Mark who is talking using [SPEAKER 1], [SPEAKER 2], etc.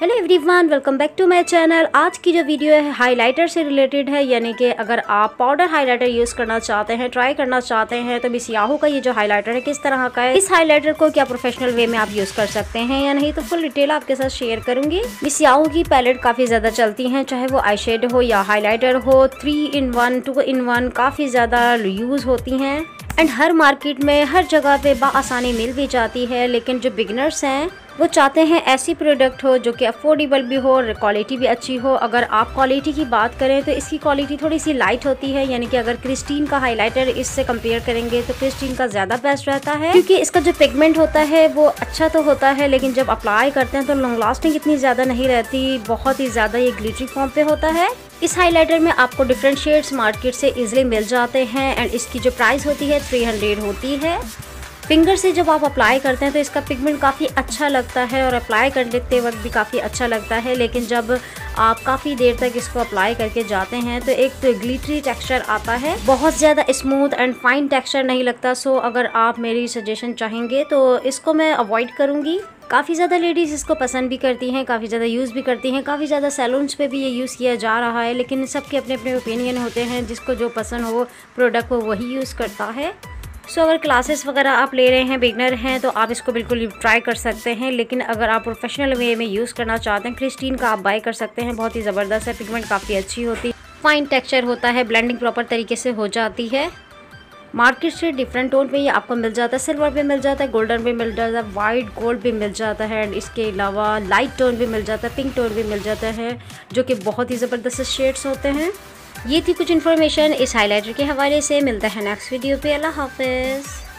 [SPEAKER 1] Hello everyone welcome back to my channel आज की जो वीडियो है हाइलाइटर से रिलेटेड है, यानी कि अगर आप पाउडर हाइलाइटर यूज़ करना चाहते हैं ट्राई करना चाहते हैं तो मिस याहू का ये जो हाइलाइटर है, किस तरह का है? इस हाइलाइटर को क्या प्रोफेशनल वे में आप यूज़ कर सकते हैं या नहीं तो फुल डिटेल आपके साथ शेयर करूँगी। मिस याहू की पैलेट काफ़ी ज़्यादा चलती हैं, चाहे वो आई हो या हाईलाइटर हो three in one two in one काफ़ी ज़्यादा यूज़ होती हैं। एंड हर मार्केट में, हर जगह पे बसानी मिल भी जाती है, लेकिन जो बिगनर्स हैं वो चाहते हैं ऐसी प्रोडक्ट हो जो कि अफोर्डेबल भी हो और क्वालिटी भी अच्छी हो। अगर आप क्वालिटी की बात करें तो इसकी क्वालिटी थोड़ी सी लाइट होती है, यानी कि अगर क्रिस्टीन का हाइलाइटर इससे कंपेयर करेंगे तो क्रिस्टीन का ज़्यादा बेस्ट रहता है। क्योंकि इसका जो पिगमेंट होता है वो अच्छा तो होता है, लेकिन जब अप्लाई करते हैं तो लॉन्ग लास्टिंग इतनी ज़्यादा नहीं रहती, बहुत ही ज़्यादा ये ग्लिटरी फॉर्म पे होता है। इस हाइलाइटर में आपको डिफरेंट शेड्स मार्केट से इजिली मिल जाते हैं एंड इसकी जो प्राइस होती है 300 होती है। फिंगर से जब आप अप्लाई करते हैं तो इसका पिगमेंट काफ़ी अच्छा लगता है और अप्लाई करते वक्त भी काफ़ी अच्छा लगता है। लेकिन जब आप काफ़ी देर तक इसको अप्लाई करके जाते हैं तो एक तो ग्लिटरी टेक्सचर आता है। बहुत ज़्यादा स्मूथ एंड फाइन टेक्सचर नहीं लगता। सो अगर आप मेरी सजेशन चाहेंगे तो इसको मैं अवॉइड करूँगी। काफ़ी ज़्यादा लेडीज़ इसको पसंद भी करती हैं, काफ़ी ज़्यादा यूज़ भी करती हैं, काफ़ी ज़्यादा सैलून्स पे भी ये यूज़ किया जा रहा है। लेकिन सबके अपने अपने ओपिनियन होते हैं, जिसको जो पसंद हो प्रोडक्ट वो वही यूज़ करता है। सो अगर क्लासेस वगैरह आप ले रहे हैं बिगनर हैं तो आप इसको बिल्कुल ट्राई कर सकते हैं। लेकिन अगर आप प्रोफेशनल वे में यूज़ करना चाहते हैं क्रिस्टीन का आप बाय कर सकते हैं। बहुत ही ज़बरदस्त है पिगमेंट काफ़ी अच्छी होती है। फाइन टेक्सचर होता है ब्लेंडिंग प्रॉपर तरीके से हो जाती है। मार्केट से डिफरेंट टोन पे ये आपको मिल जाता है। सिल्वर पे मिल जाता है गोल्डन भी मिल जाता है वाइट गोल्ड भी मिल जाता है। एंड इसके अलावा लाइट टोन भी मिल जाता है पिंक टोन भी मिल जाता है, जो कि बहुत ही ज़बरदस्त शेड्स होते हैं। ये थी कुछ इन्फॉर्मेशन इस हाइलाइटर के हवाले से। मिलता है नेक्स्ट वीडियो पे। अल्लाह हाफिज़।